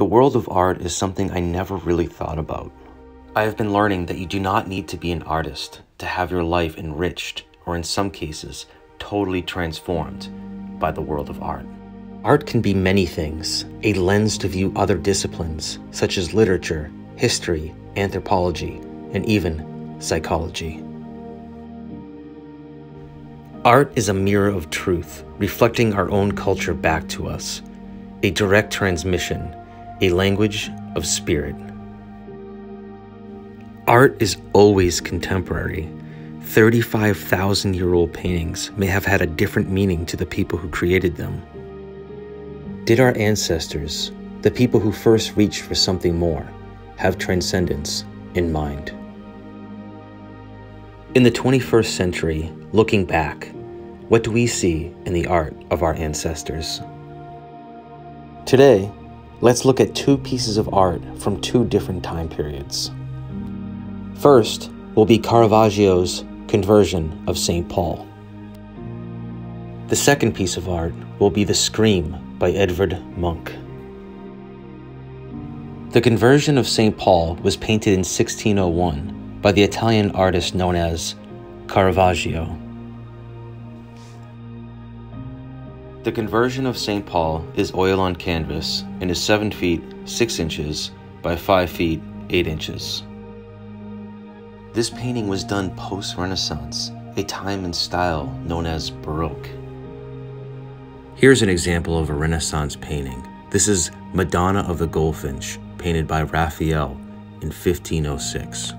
The world of art is something I never really thought about. I have been learning that you do not need to be an artist to have your life enriched, or in some cases, totally transformed by the world of art. Art can be many things a lens to view other disciplines, such as literature, history, anthropology, and even psychology. Art is a mirror of truth, reflecting our own culture back to us, a direct transmission, a language of spirit. Art is always contemporary. 35,000 year old paintings may have had a different meaning to the people who created them. Did our ancestors, the people who first reached for something more, have transcendence in mind? In the 21st century, looking back, what do we see in the art of our ancestors? Today, let's look at two pieces of art from two different time periods. First will be Caravaggio's Conversion of St. Paul. The second piece of art will be The Scream by Edvard Munch. The Conversion of St. Paul was painted in 1601 by the Italian artist known as Caravaggio. The conversion of St. Paul is oil on canvas and is 7 feet 6 inches by 5 feet 8 inches. This painting was done post Renaissance, a time and style known as Baroque. Here's an example of a Renaissance painting. This is Madonna of the Goldfinch, painted by Raphael in 1506.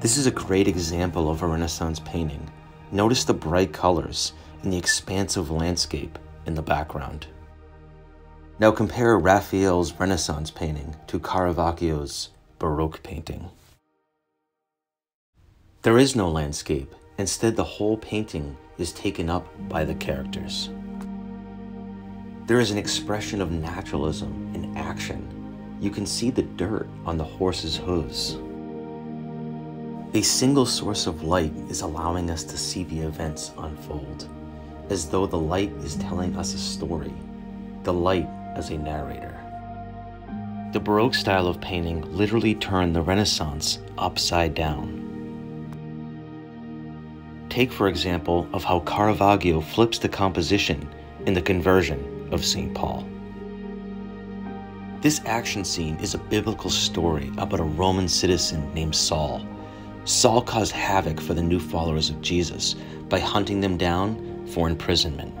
This is a great example of a Renaissance painting. Notice the bright colors and the expansive landscape in the background. Now compare Raphael's Renaissance painting to Caravaggio's Baroque painting. There is no landscape, instead the whole painting is taken up by the characters. There is an expression of naturalism in action. You can see the dirt on the horse's hooves. A single source of light is allowing us to see the events unfold, as though the light is telling us a story, the light as a narrator. The Baroque style of painting literally turned the Renaissance upside down. Take, for example, of how Caravaggio flips the composition in the conversion of St. Paul. This action scene is a biblical story about a Roman citizen named Saul Saul caused havoc for the new followers of Jesus by hunting them down for imprisonment.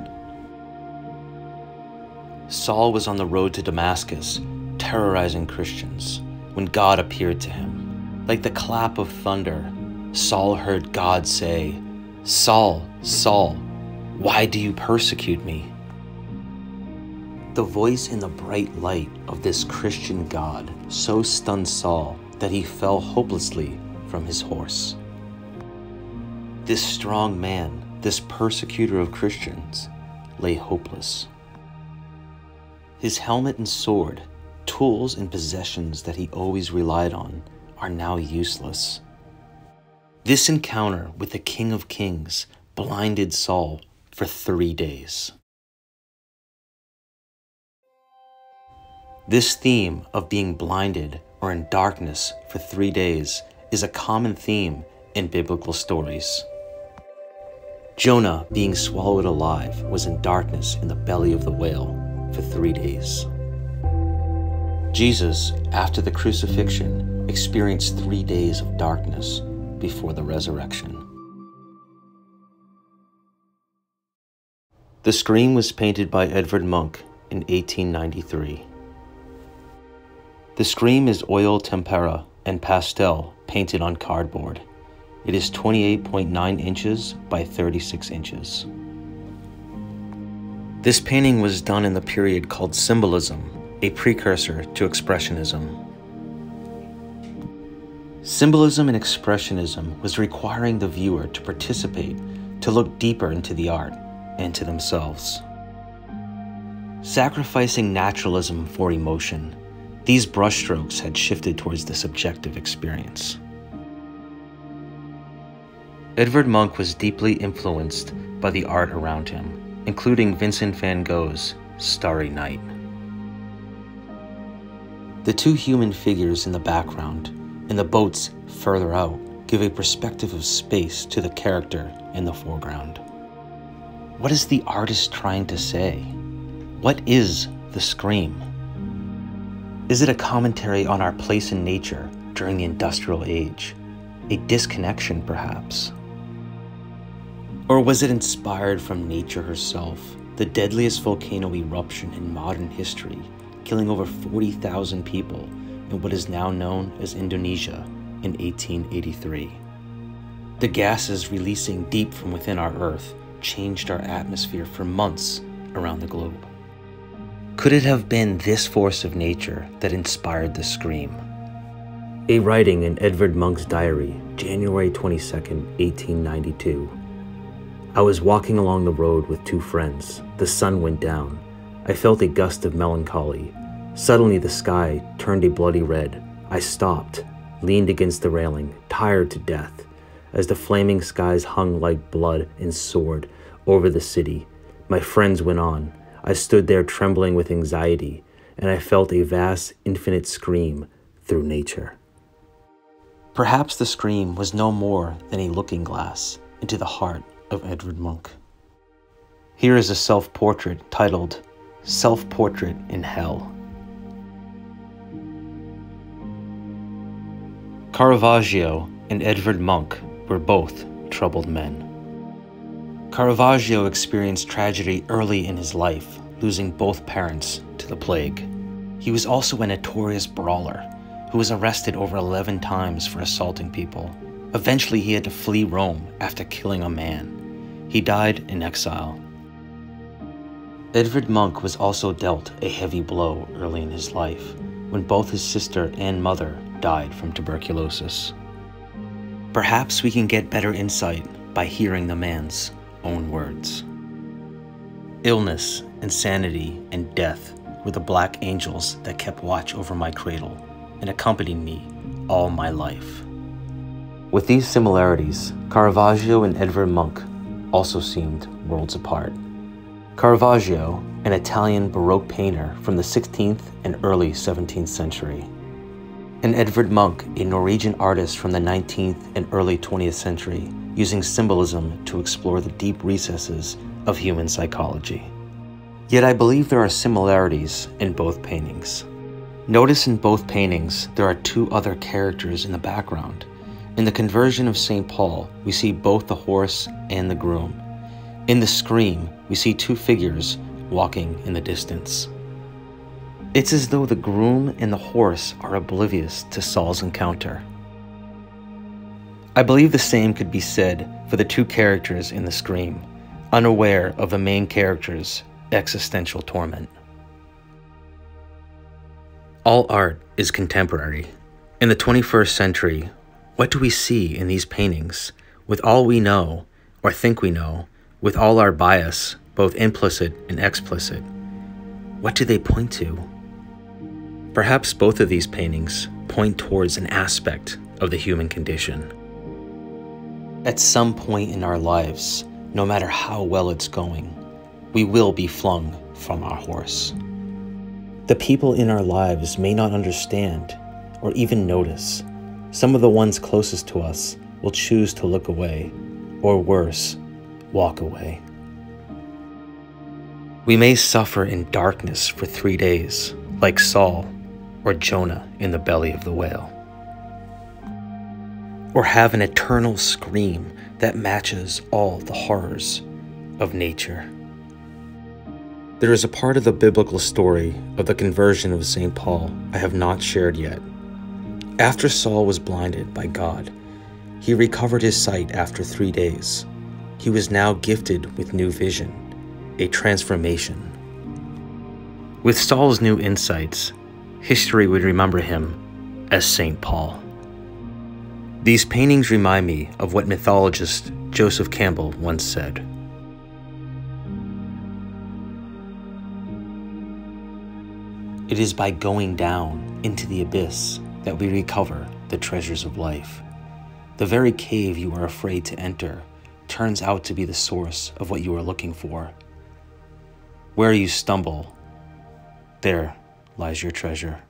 Saul was on the road to Damascus, terrorizing Christians, when God appeared to him. Like the clap of thunder, Saul heard God say, Saul, Saul, why do you persecute me? The voice in the bright light of this Christian God so stunned Saul that he fell hopelessly from his horse. This strong man, this persecutor of Christians, lay hopeless. His helmet and sword, tools and possessions that he always relied on, are now useless. This encounter with the King of Kings blinded Saul for three days. This theme of being blinded or in darkness for three days is a common theme in biblical stories. Jonah, being swallowed alive, was in darkness in the belly of the whale for three days. Jesus, after the crucifixion, experienced three days of darkness before the resurrection. The Scream was painted by Edvard Munch in 1893. The Scream is oil tempera and pastel painted on cardboard. It is 28.9 inches by 36 inches. This painting was done in the period called Symbolism, a precursor to Expressionism. Symbolism and Expressionism was requiring the viewer to participate, to look deeper into the art and to themselves. Sacrificing naturalism for emotion, these brushstrokes had shifted towards the subjective experience. Edvard Munch was deeply influenced by the art around him, including Vincent van Gogh's Starry Night. The two human figures in the background and the boats further out give a perspective of space to the character in the foreground. What is the artist trying to say? What is the scream? Is it a commentary on our place in nature during the industrial age? A disconnection, perhaps? Or was it inspired from nature herself, the deadliest volcano eruption in modern history, killing over 40,000 people in what is now known as Indonesia in 1883? The gases releasing deep from within our Earth changed our atmosphere for months around the globe. Could it have been this force of nature that inspired the scream? A writing in Edvard Munch's diary, January 22, 1892. I was walking along the road with two friends. The sun went down. I felt a gust of melancholy. Suddenly, the sky turned a bloody red. I stopped, leaned against the railing, tired to death, as the flaming skies hung like blood and sword over the city. My friends went on. I stood there trembling with anxiety, and I felt a vast, infinite scream through nature. Perhaps the scream was no more than a looking glass into the heart of Edvard Munch. Here is a self portrait titled Self Portrait in Hell. Caravaggio and Edvard Munch were both troubled men. Caravaggio experienced tragedy early in his life, losing both parents to the plague. He was also a notorious brawler who was arrested over 11 times for assaulting people. Eventually, he had to flee Rome after killing a man. He died in exile. Edvard Munch was also dealt a heavy blow early in his life when both his sister and mother died from tuberculosis. Perhaps we can get better insight by hearing the man's own words. Illness, insanity, and death were the black angels that kept watch over my cradle and accompanied me all my life. With these similarities, Caravaggio and Edvard Munch also seemed worlds apart. Caravaggio, an Italian Baroque painter from the 16th and early 17th century, and Edvard Munch, a Norwegian artist from the 19th and early 20th century, using symbolism to explore the deep recesses of human psychology. Yet I believe there are similarities in both paintings. Notice in both paintings there are two other characters in the background. In the conversion of St. Paul, we see both the horse and the groom. In the scream, we see two figures walking in the distance. It's as though the groom and the horse are oblivious to Saul's encounter. I believe the same could be said for the two characters in the scream, unaware of the main character's existential torment. All art is contemporary. In the 21st century, what do we see in these paintings? With all we know, or think we know, with all our bias, both implicit and explicit, what do they point to? Perhaps both of these paintings point towards an aspect of the human condition. At some point in our lives, no matter how well it's going, we will be flung from our horse. The people in our lives may not understand or even notice. Some of the ones closest to us will choose to look away, or worse, walk away. We may suffer in darkness for three days, like Saul or Jonah in the belly of the whale or have an eternal scream that matches all the horrors of nature. There is a part of the biblical story of the conversion of St. Paul I have not shared yet. After Saul was blinded by God, he recovered his sight after three days. He was now gifted with new vision, a transformation. With Saul's new insights, history would remember him as St. Paul. These paintings remind me of what mythologist Joseph Campbell once said. It is by going down into the abyss that we recover the treasures of life. The very cave you are afraid to enter turns out to be the source of what you are looking for. Where you stumble, there lies your treasure.